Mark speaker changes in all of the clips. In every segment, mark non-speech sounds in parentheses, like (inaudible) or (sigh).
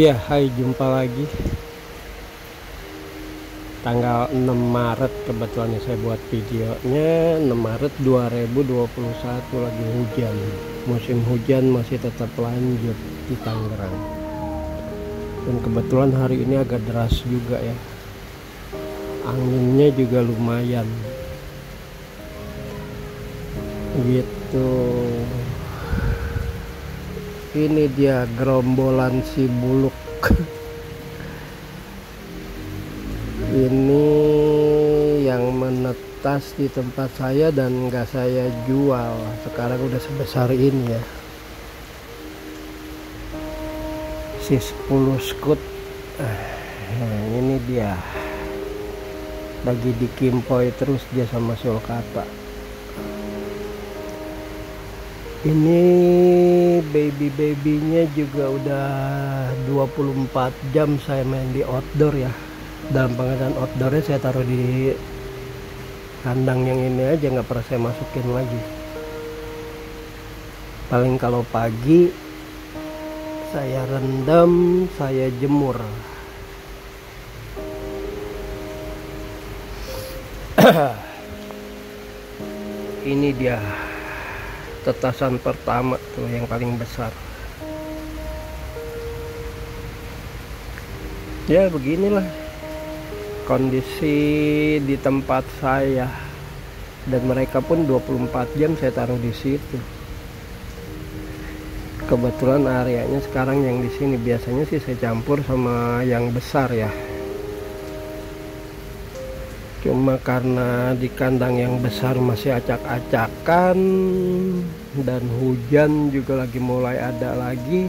Speaker 1: Iya, hai jumpa lagi. Tanggal 6 Maret kebetulan saya buat videonya 6 Maret 2021 lagi hujan. Musim hujan masih tetap lanjut di Tangerang. Dan kebetulan hari ini agak deras juga ya. Anginnya juga lumayan. Gitu ini dia gerombolan si buluk. Ini yang menetas di tempat saya dan nggak saya jual. Sekarang udah sebesar ini ya. Si 10 skut. Nah, ini dia. Lagi dikimpoi terus dia sama sulcata ini baby-babynya juga udah 24 jam saya main di outdoor ya. Dalam pengertian outdoornya saya taruh di kandang yang ini aja nggak pernah saya masukin lagi. Paling kalau pagi saya rendam saya jemur. (clears throat) Ini dia tetasan pertama tuh yang paling besar. Ya beginilah kondisi di tempat saya. Dan mereka pun 24 jam saya taruh di situ. Kebetulan areanya sekarang yang di sini. Biasanya sih saya campur sama yang besar ya cuma karena di kandang yang besar masih acak-acakan dan hujan juga lagi mulai ada lagi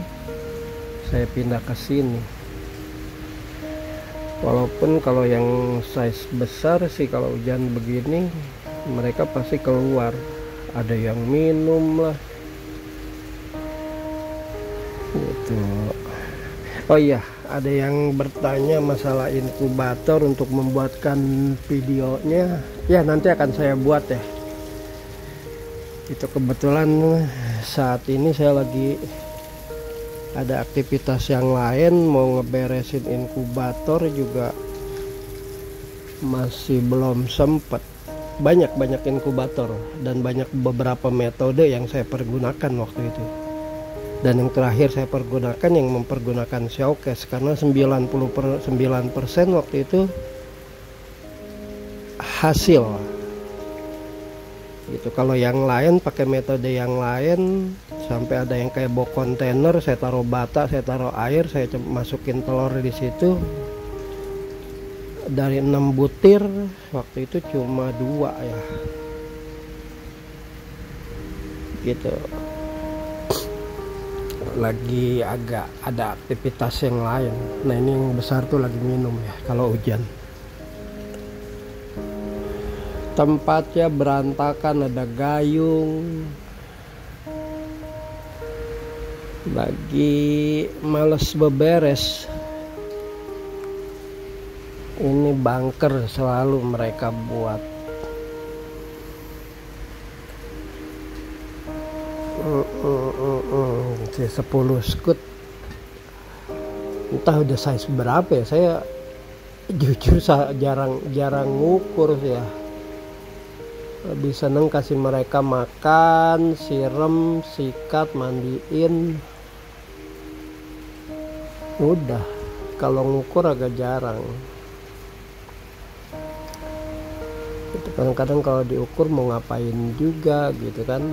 Speaker 1: saya pindah ke sini. Walaupun kalau yang size besar sih kalau hujan begini mereka pasti keluar. Ada yang minum lah. Gitu. Oh iya ada yang bertanya masalah inkubator untuk membuatkan videonya. Ya nanti akan saya buat ya. Itu kebetulan saat ini saya lagi ada aktivitas yang lain mau ngeberesin inkubator juga masih belum sempet. Banyak-banyak inkubator dan banyak beberapa metode yang saya pergunakan waktu itu dan yang terakhir saya pergunakan yang mempergunakan showcase karena 99% waktu itu hasil. Gitu. Kalau yang lain pakai metode yang lain sampai ada yang kayak bok kontainer saya taruh bata saya taruh air saya masukin telur di situ. Dari enam butir waktu itu cuma dua ya. Gitu lagi agak ada aktivitas yang lain. Nah ini yang besar tuh lagi minum ya kalau hujan. Tempatnya berantakan ada gayung. Lagi males beberes. Ini bunker selalu mereka buat uh, uh, uh, uh. 10 skut. Entah udah size berapa ya saya jujur jarang jarang ngukur ya. Lebih seneng kasih mereka makan siram sikat mandiin. Udah kalau ngukur agak jarang. Kadang-kadang kalau diukur mau ngapain juga gitu kan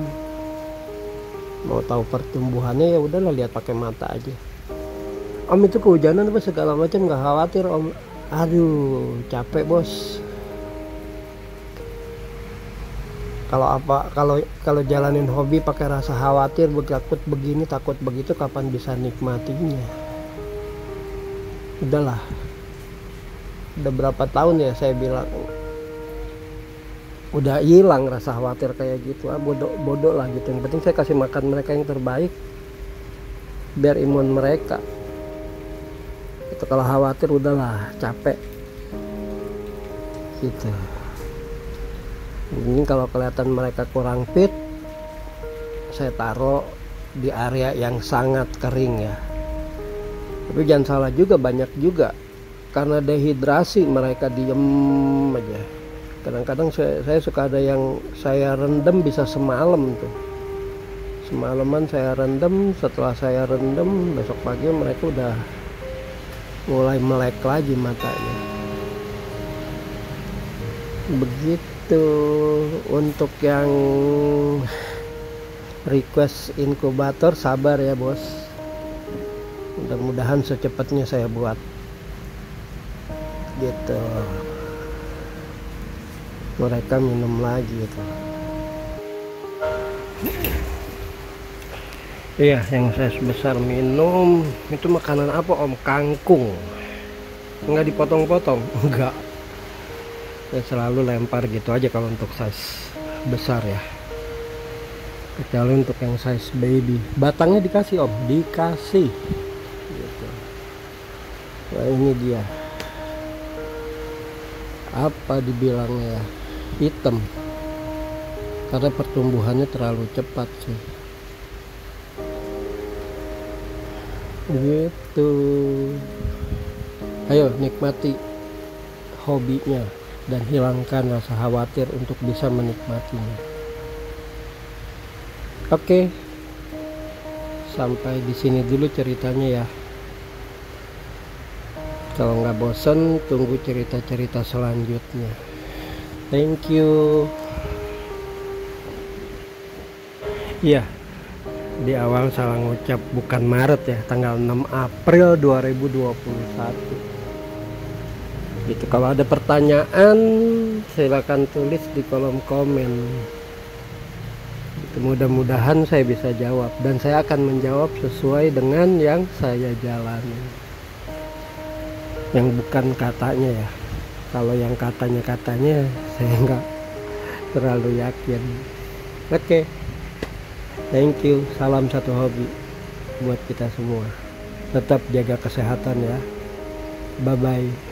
Speaker 1: mau tahu pertumbuhannya ya udahlah lihat pakai mata aja. Om itu kehujanan apa segala macam nggak khawatir om. Aduh capek bos. Kalau apa kalau kalau jalanin hobi pakai rasa khawatir takut begini takut begitu kapan bisa nikmatinya? Udahlah. Udah berapa tahun ya saya bilang udah hilang rasa khawatir kayak gitu. Ah bodoh bodoh lah gitu. Yang penting saya kasih makan mereka yang terbaik. Biar imun mereka. Itu kalau khawatir udahlah capek. Gitu. Ini kalau kelihatan mereka kurang fit saya taruh di area yang sangat kering ya. Tapi jangan salah juga banyak juga. Karena dehidrasi mereka diem aja kadang-kadang saya, saya suka ada yang saya rendam bisa semalam tuh. Semalaman saya rendam setelah saya rendam besok pagi mereka udah mulai melek lagi matanya. Begitu untuk yang request inkubator sabar ya bos. Mudah-mudahan secepatnya saya buat. Gitu mereka minum lagi itu iya yang saya sebesar minum itu makanan apa om? Kangkung. Nggak dipotong-potong? (laughs) Enggak saya selalu lempar gitu aja kalau untuk size besar ya. Kecuali untuk yang size baby. Batangnya dikasih om? Dikasih. Gitu. nah ini dia. Apa dibilangnya ya hitam. Karena pertumbuhannya terlalu cepat sih. Gitu. Ayo nikmati hobinya dan hilangkan rasa khawatir untuk bisa menikmatinya. Oke. Sampai di sini dulu ceritanya ya. Kalau nggak bosen tunggu cerita-cerita selanjutnya thank you. Iya. Di awal salah ngucap bukan Maret ya tanggal 6 April 2021 gitu kalau ada pertanyaan silahkan tulis di kolom komen. Mudah-mudahan saya bisa jawab dan saya akan menjawab sesuai dengan yang saya jalani. Yang bukan katanya ya kalau yang katanya katanya (laughs) saya nggak terlalu yakin. Oke. Okay. thank you. Salam satu hobi buat kita semua. Tetap jaga kesehatan ya. Bye bye